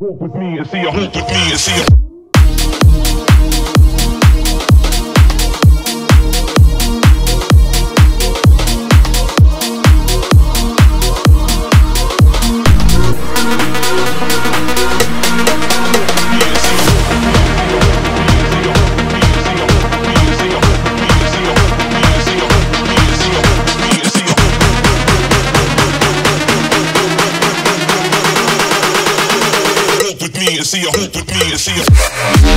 Walk with me and see a walk with me and see a see a walk with me and see a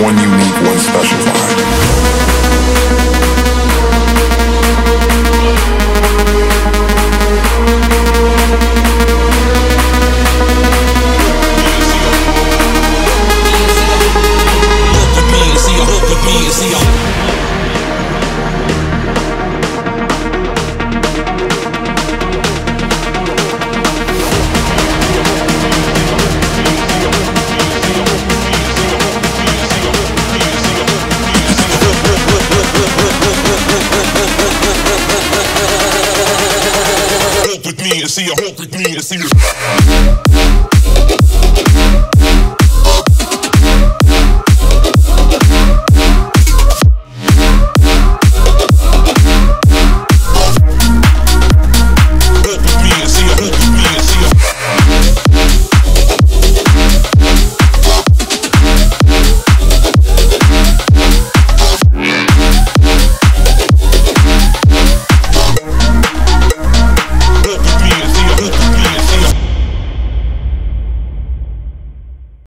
one unique, one special vibe. with me and see a Hulk with me and see a